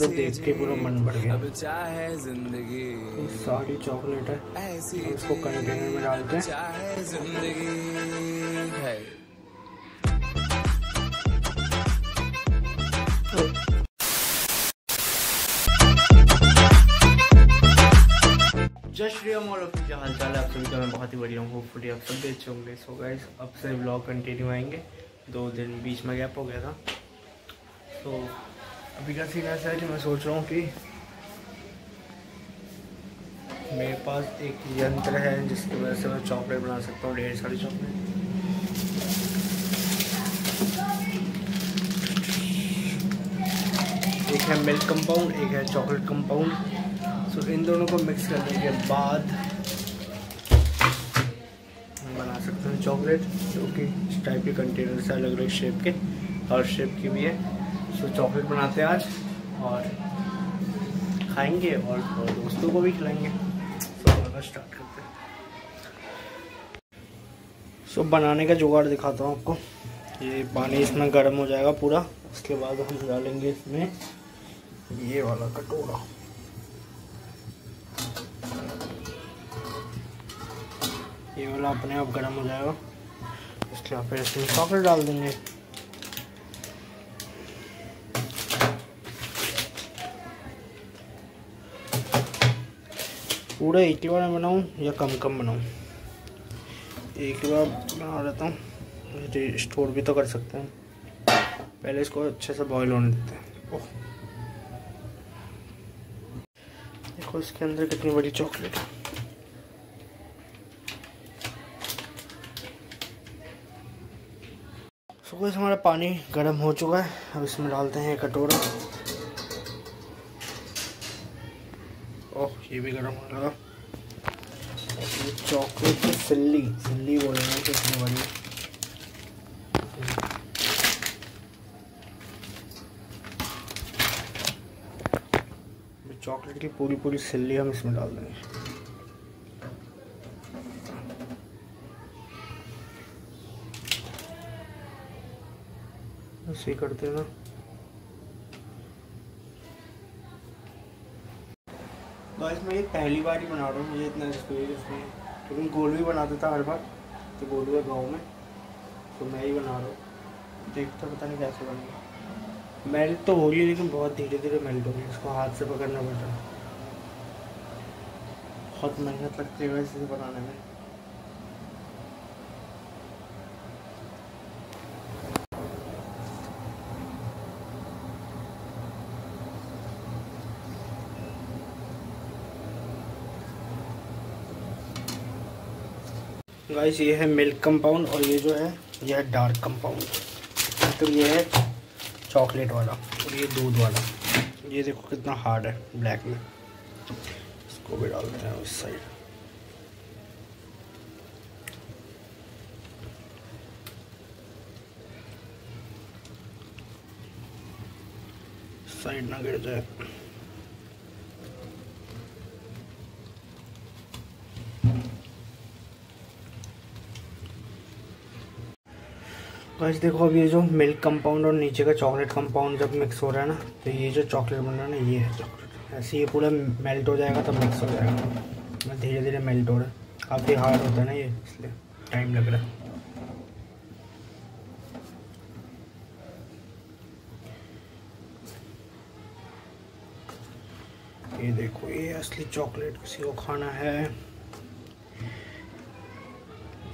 तो देख के पूरा मन बढ़ गया। अब चाहे ज़िंदगी? ये सारी चॉकलेट है। इसको कंटेनर में डालते हैं। चाहे ज़िंदगी? है। जय श्री राम और क्या हाल चाल है आप सभी का? मैं बहुत ही बढ़िया हूँ। होपफुली आप सब भी अच्छे होंगे। सो गाइस अब से ब्लॉग कंटिन्यू आएँगे। दो दिन बीच में गैप हो गया था। तो अभी का सीन ऐसा है कि मैं सोच रहा हूँ कि मेरे पास एक यंत्र है जिसकी वजह से मैं चॉकलेट बना सकता हूँ, ढेर सारी चॉकलेट। एक है मिल्क कंपाउंड, एक है चॉकलेट कंपाउंड। सो इन दोनों को मिक्स करने के बाद बना सकते हैं चॉकलेट, जो कि इस टाइप के कंटेनर से अलग अलग शेप के हर शेप की भी है। सो चॉकलेट बनाते हैं आज और खाएँगे और और दोस्तों को भी खिलाएँगे। बनाना स्टार्ट करते हैं। सो बनाने का जुगाड़ दिखाता हूँ आपको। ये पानी इसमें गर्म हो जाएगा पूरा। उसके बाद हम डालेंगे इसमें ये वाला कटोरा। ये वाला अपने आप गर्म हो जाएगा। उसके बाद फिर इसमें चॉकलेट डाल देंगे। पूरा एक ही बार में बनाऊँ या कम कम बनाऊँ? एक ही बार बना लेता हूँ। स्टोर भी तो कर सकते हैं। पहले इसको अच्छे से बॉईल होने देते हैं। ओह। देखो इसके अंदर कितनी बड़ी चॉकलेट है। सो so, हमारा पानी गर्म हो चुका है। अब इसमें डालते हैं कटोरा। ओह ये भी गर्म लगा ये चॉकलेट की सिल्ली सिल्ली कितनी बड़ी चॉकलेट की पूरी पूरी सिल्ली हम इसमें डाल देंगे। ऐसे ही करते हैं ना। गाइस मैं ये पहली बार ही बना रहा हूँ, मुझे इतना एक्सपीरियंस नहीं है। लेकिन गोलू ही बनाता था हर बार तो गोलू है गाँव में तो मैं ही बना रहा हूँ। देखता पता नहीं कैसे बनेगा मेल्ट तो हो रही है लेकिन बहुत धीरे धीरे मेल्ट हो रही इसको हाथ से पकड़ना पड़ता बहुत मेहनत लगती है वैसे बनाने में। गाइस ये है मिल्क कंपाउंड और ये जो है, ये है डार्क कंपाउंड तो ये है चॉकलेट वाला और ये दूध वाला। ये देखो कितना हार्ड है ब्लैक में। इसको भी डालते हैं उस साइड साइड ना गिर जाए। गाइस, देखो अब ये जो मिल्क कंपाउंड और नीचे का चॉकलेट कंपाउंड जब मिक्स हो रहा है ना तो ये जो चॉकलेट बन रहा है ना, ये है चॉकलेट। ऐसे ये पूरा मेल्ट हो जाएगा तब मिक्स हो जाएगा। धीरे धीरे मेल्ट हो रहा है। काफ़ी हार्ड होता है ना ये, इसलिए टाइम लग रहा है। ये देखो, ये असली चॉकलेट किसी को खाना है।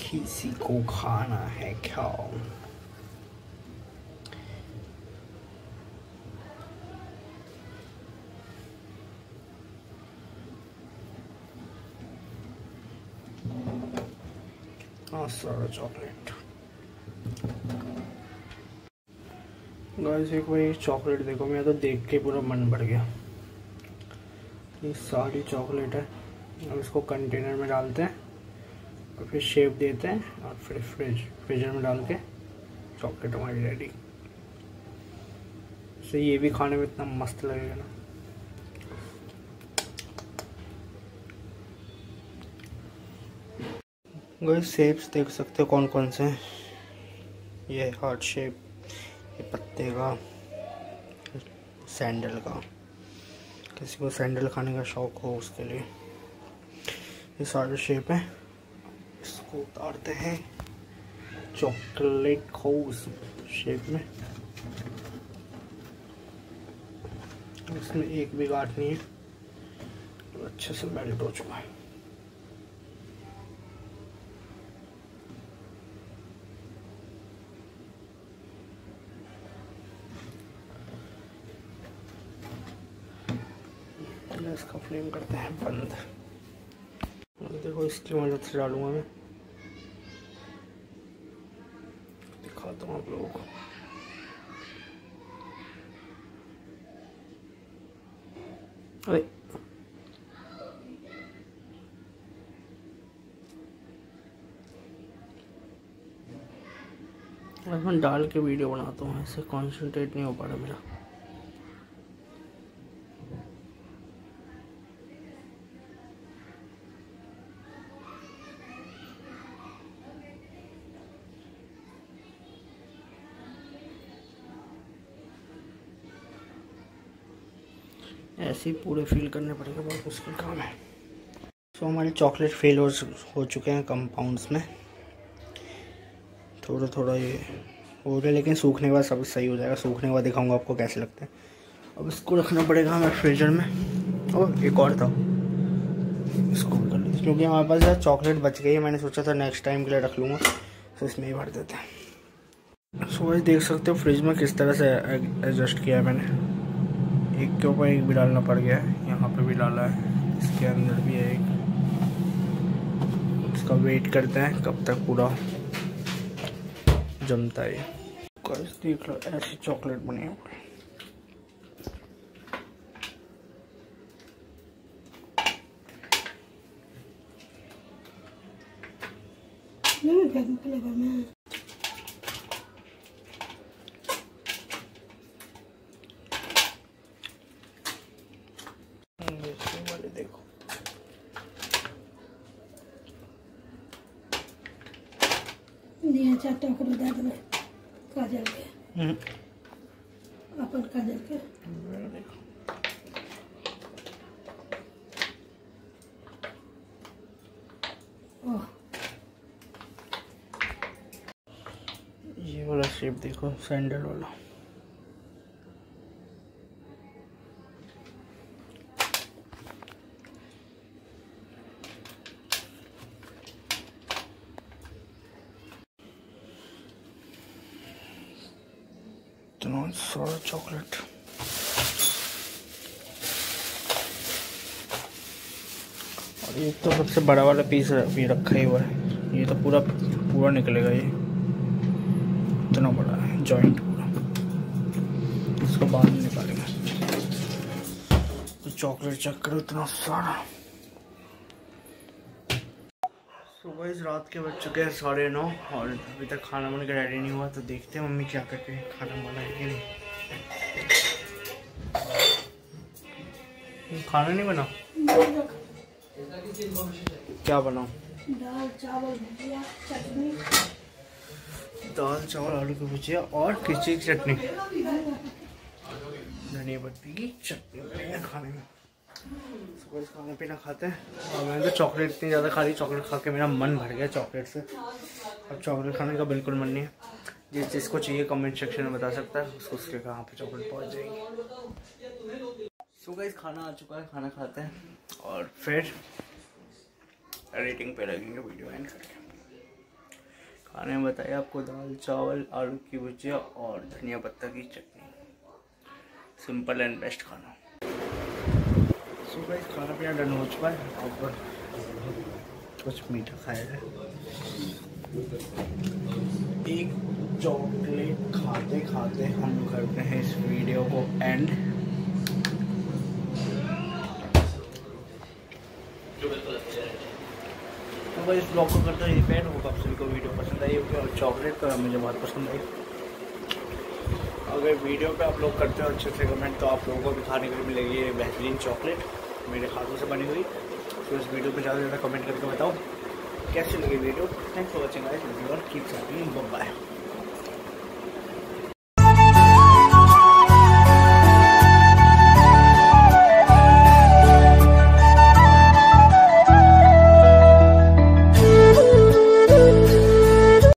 किसी को खाना है, क्या हाँ सारा चॉकलेट गाइस एक बार ये चॉकलेट देखो मैं तो देख के पूरा मन भर गया। ये सारी चॉकलेट है। अब इसको कंटेनर में डालते हैं, और फिर शेप देते हैं, और फिर फ्रिज फ्रीजर में डाल के चॉकलेट हमारी रेडी से ये भी खाने में इतना मस्त लगेगा ना। गए शेप्स देख सकते हो कौन कौन से हैं। ये हार्ट शेप ये पत्ते का सैंडल का। किसी को सैंडल खाने का शौक हो उसके लिए। ये सारे शेप है। इसको उतारते हैं। चॉकलेट खाउस शेप में। इसमें एक भी गाठ नहीं है। अच्छे से मेल्ट हो चुका है। इसका फ्लेम करते हैं बंद। देखो इसकी मदद से डालूँगा मैं। दिखाता हूँ आप लोगों को। अरे। मैं डाल के वीडियो बनाता हूँ, ऐसे कंसंट्रेट नहीं हो पा रहा मेरा। ऐसे ही पूरे फिल करने पड़ेगा बहुत मुश्किल काम है। सो हमारे चॉकलेट फेल हो, चुके हैं कंपाउंड्स में। थोड़ा थोड़ा ये हो गया लेकिन सूखने के बाद सब सही हो जाएगा। सूखने के बाद दिखाऊँगा आपको कैसे लगता है। अब इसको रखना पड़ेगा हमें फ्रीजर में। और एक और था। इसको कर लीजिए क्योंकि हमारे पास यार चॉकलेट बच गई है मैंने सोचा था नेक्स्ट टाइम के लिए रख लूँगा। तो इसमें ही भर देते हैं। सो वही देख सकते हो फ्रिज में किस तरह से एडजस्ट किया है मैंने। एक के ऊपर एक भी डालना पड़ गया है यहाँ पे भी डाला है इसके अंदर भी है एक। इसका वेट करते हैं कब तक पूरा जमता है देख लो ऐसी चॉकलेट बनी है। मैं। दिया चारटा ओकरो दे देना काजल के। अपन काजल के। ये वाला शेप देखो सैंडल वाला। इतना सारा चॉकलेट और ये तो सबसे बड़ा वाला पीस भी रखा ही हुआ है। ये तो पूरा पूरा निकलेगा ये। इतना बड़ा है जॉइंट पूरा। इसको बाद में निकालेंगे। तो चॉकलेट चेक करो इतना सारा। सुबह इस रात के बज चुके हैं साढ़े नौ और अभी तक खाना बन के रेडी नहीं हुआ तो देखते हैं मम्मी क्या करके खाना बनाए कि नहीं। खाना नहीं बना? क्या बनाओ दाल चावल चटनी। दाल चावल आलू की भुजिया और खिचड़ी की चटनी। धनिया पत्ती की चटनी खाने में। सुबह खाना पीना खाते हैं। और मैंने तो चॉकलेट इतनी ज़्यादा खा ली, चॉकलेट खा के मेरा मन भर गया चॉकलेट से। अब चॉकलेट खाने का बिल्कुल मन नहीं है। जिस जिसको चाहिए कमेंट सेक्शन में बता सकता है, उसको उसके कहाँ पे चॉकलेट पहुँच जाएगी। सुबह इस खाना आ चुका है, खाना खाते हैं। और फिर रेटिंग पे लगेंगे वीडियो एंड करके। खाने में बताया आपको दाल, चावल, आलू की भुजिया और धनिया पत्ता की चटनी। सिंपल एंड बेस्ट खाना। खाना पीना डन हो चुका है अब कुछ मीठा खाया जाए। एक चॉकलेट खाते खाते हम करते हैं इस वीडियो को एंड तो भाई इस ब्लॉग को करते हैं रिपेयर होगा आप सभी को वीडियो पसंद आई होगी और चॉकलेट तो मुझे बहुत पसंद आई। अगर वीडियो पे आप लोग करते हो अच्छे से कमेंट तो आप लोगों को भी खाने के लिए मिलेगी बेहतरीन चॉकलेट। मेरे हाथों से बनी हुई। तो इस वीडियो पर ज़्यादा से ज़्यादा कमेंट करके बताओ। कैसी लगी video? Thanks for watching I video और कीप सपोर्टिंग बाय